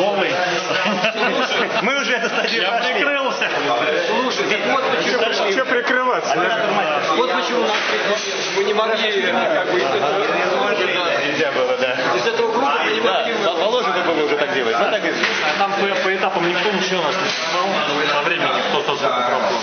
голый. Мы уже эту стадию Я прикрылся. Слушай, вот почему, Что прикрываться? вот почему нас ну, мы не могли как бы Нельзя было, да. из этого группы а, мы не могли Да, положено было уже так делать. А там по, этапам никто ничего нас не сказал по времени, кто то сколько пробовал.